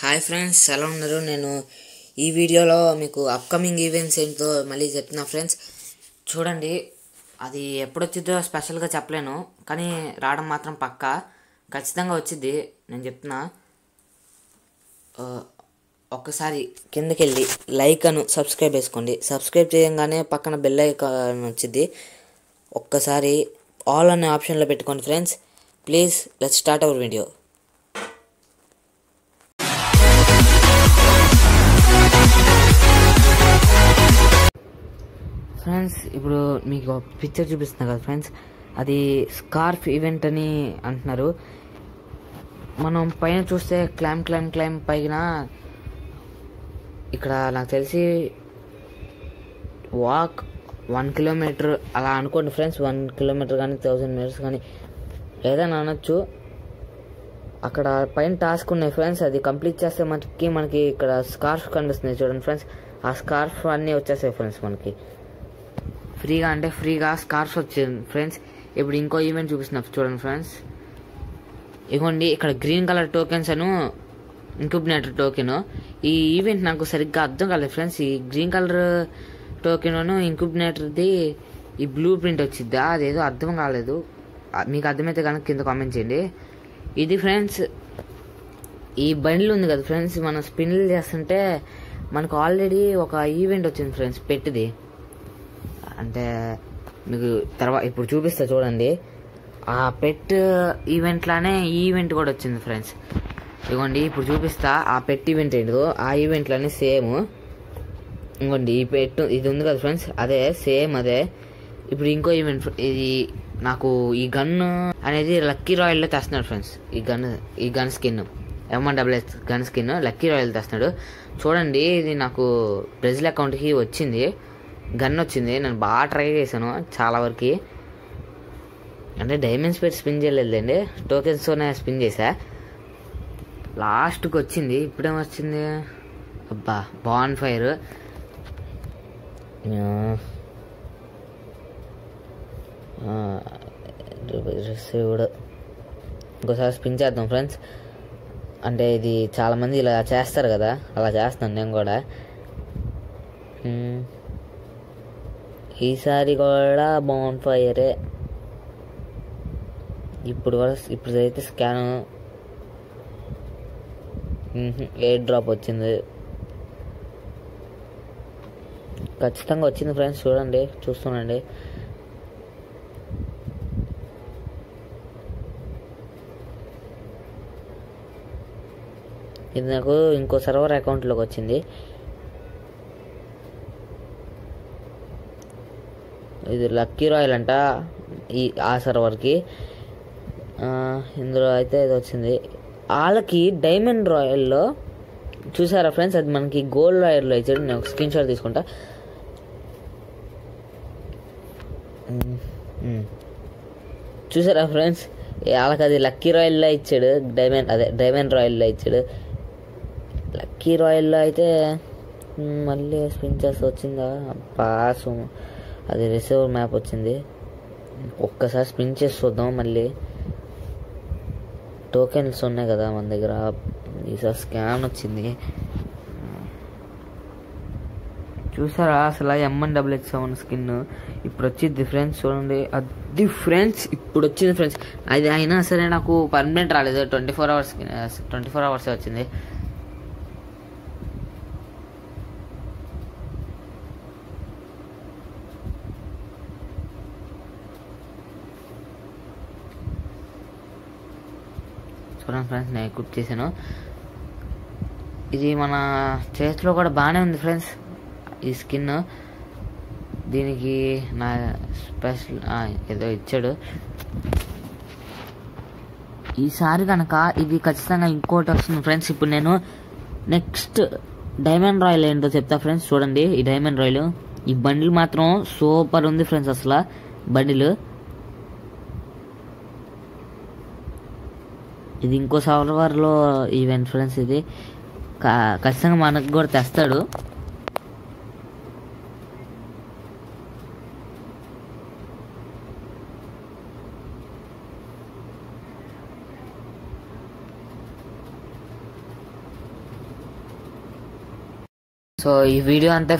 Hi friends ఎలా ఉన్నారు? నేను ఈ వీడియోలో మీకు అప్కమింగ్ ఈవెంట్స్ ఏంటో మళ్ళీ చెప్తున్నా ఫ్రెండ్స్. చూడండి అది ఎప్పుడొచ్చిద్దో స్పెషల్గా చెప్పలేను కానీ రావడం మాత్రం పక్కా. ఖచ్చితంగా వచ్చింది నేను చెప్తున్నా. ఒక్కసారి కిందకి వెళ్ళి లైక్ అను సబ్స్క్రైబ్ వేసుకోండి సబ్స్క్రైబ్ చేయగానే పక్కన బెల్ ఐకాన్ వచ్చింది ఒక్కసారి ఆల్ అనే ఆప్షన్లో పెట్టుకోండి friends. Please let start our video friends ఇప్పుడు మీకు పిక్చర్ చూపిస్తున్నా కదా ఫ్రెండ్స్ అది స్కార్ఫ్ ఈవెంట్ అని అంటున్నారు. మనం పైన చూస్తే క్లైమ్ క్లైమ్ క్లైమ్ పైన ఇక్కడ నాకు తెలిసి వాక్ వన్ కిలోమీటర్ అలా అనుకోండి ఫ్రెండ్స్ వన్ కిలోమీటర్ కానీ థౌజండ్ మీటర్స్ కానీ ఏదైనా అనొచ్చు. అక్కడ పైన టాస్క్ ఉన్నాయి ఫ్రెండ్స్ అది కంప్లీట్ చేస్తే మనకి మనకి ఇక్కడ స్కార్ఫ్ కనిపిస్తుంది చూడండి ఫ్రెండ్స్. ఆ స్కార్ఫ్ అన్నీ వచ్చేస్తాయి ఫ్రెండ్స్ మనకి. ఫ్రీగా అంటే ఫ్రీగా స్కార్ఫ్స్ వచ్చింది. ఫ్రెండ్స్ ఇప్పుడు ఇంకో ఈవెంట్ చూపిస్తున్నా. చూడండి ఫ్రెండ్స్. ఇగోండి ఇక్కడ గ్రీన్ కలర్ టోకెన్స్ అను ఇంక్యుబినేటర్ టోకెన్ ఈ ఈవెంట్ నాకు సరిగ్గా అర్థం కాలేదు ఫ్రెండ్స్. ఈ గ్రీన్ కలర్ టోకెన్ ఇంక్యుబినేటర్ది ఈ బ్లూ ప్రింట్ వచ్చిద్దా? అదేదో అర్థం కాలేదు. మీకు అర్థమైతే కనుక కింద కామెంట్ చేయండి. ఇది ఫ్రెండ్స్ ఈ బండ్లు ఉంది కదా ఫ్రెండ్స్. మనం స్పిన్లు చేస్తుంటే మనకు ఆల్రెడీ ఒక ఈవెంట్ వచ్చింది ఫ్రెండ్స్ పెట్టిది. అంటే మీకు తర్వాత ఇప్పుడు చూపిస్తా చూడండి. ఆ పెట్ ఈవెంట్ లానే ఈ ఈవెంట్ కూడా వచ్చింది ఫ్రెండ్స్ ఇదిగోండి ఇప్పుడు చూపిస్తా. ఆ పెట్ ఈవెంట్ ఏంటిదో ఆ ఈవెంట్ లానే సేమ్. ఇంకోండి ఈ పెట్టు ఇది ఉంది కదా ఫ్రెండ్స్ అదే సేమ్ అదే. ఇప్పుడు ఇంకో ఈవెంట్ ఇది నాకు ఈ గన్ అనేది లక్కీ రాయల్లో తెస్తున్నాడు ఫ్రెండ్స్ ఈ గన్ ఈ gun skin MN double gun skin lucky royal తెస్తున్నాడు. చూడండి ఇది నాకు బ్రెజిల్ అకౌంట్కి వచ్చింది. గన్ వచ్చింది నేను బాగా ట్రై చేశాను చాలా వరకు. అంటే డైమండ్స్ పెట్టి స్పిన్ చేయలేదండి టోకెన్స్తోనే స్పిన్ చేశా. లాస్ట్కి వచ్చింది. ఇప్పుడేం వచ్చింది? అబ్బా బాన్ ఫైర్ రిసీవ్డ్ ఇంకోసారి స్పిన్ చేద్దాం ఫ్రెండ్స్ అంటే ఇది చాలామంది ఇలా చేస్తారు కదా. అలా చేస్తాను నేను కూడా. ఈసారి కూడా బాన్ ఫైరే ఇప్పుడు కూడా ఇప్పుడు అయితే స్కాన్ ఎయిర్ డ్రాప్ వచ్చింది. ఖచ్చితంగా వచ్చింది ఫ్రెండ్స్ చూడండి చూస్తుండండి. ఇది నాకు ఇంకో సర్వర్ అకౌంట్లోకి వచ్చింది. ఇది లక్కీ రాయల్ అంట ఈ ఆ సర్వర్కి. ఇందులో అయితే ఇది వచ్చింది. వాళ్ళకి డైమండ్ రాయల్లో చూసారా ఫ్రెండ్స్? అది మనకి గోల్డ్ రాయల్లో ఇచ్చాడు. నేను ఒక స్క్రీన్ షాట్ తీసుకుంటా. చూసారా ఫ్రెండ్స్? వాళ్ళకి అది లక్కీ రాయల్లో ఇచ్చాడు. డైమండ్ అదే డైమండ్ రాయల్లో ఇచ్చాడు. లక్కీ రాయల్లో అయితే మళ్ళీ స్పిన్ చేస్తే వచ్చిందా? పాసు అది రిసీవర్ మ్యాప్ వచ్చింది. ఒక్కసారి స్పిన్ చేసి చూద్దాం మళ్ళీ. టోకెన్స్ ఉన్నాయి కదా మన దగ్గర. ఈసారి స్కాన్ వచ్చింది. చూసారా? అసలు MN double X seven skin ఇప్పుడు వచ్చింది ఫ్రెండ్స్ చూడండి. అది ఫ్రెండ్స్ ఇప్పుడు వచ్చింది ఫ్రెండ్స్ అది అయినా సరే నాకు పర్మనెంట్ రాలేదు. Twenty four hours twenty four hours వచ్చింది. చూడండి ఫ్రెండ్స్ నేను ఎక్విప్ చేశాను. ఇది మన చేతిలో కూడా బాగానే ఉంది ఫ్రెండ్స్ ఈ స్కిన్ దీనికి నా స్పెషల్ ఏదో ఇచ్చాడు. ఈసారి కనుక ఇది ఖచ్చితంగా ఇంకోటి వస్తుంది ఫ్రెండ్స్ ఇప్పుడు నేను నెక్స్ట్ డైమండ్ రాయల్ ఏంటో చెప్తా ఫ్రెండ్స్ చూడండి. ఈ డైమండ్ రాయల్ ఈ బండిల్ మాత్రం సూపర్ ఉంది ఫ్రెండ్స్ అసలు. బండిల్. ఇది ఇంకో సర్వర్లో ఈవెంట్ ఫ్రెండ్స్ ఇది. ఖచ్చితంగా మనకు కూడా తెస్తాడు. సో ఈ వీడియో అంతే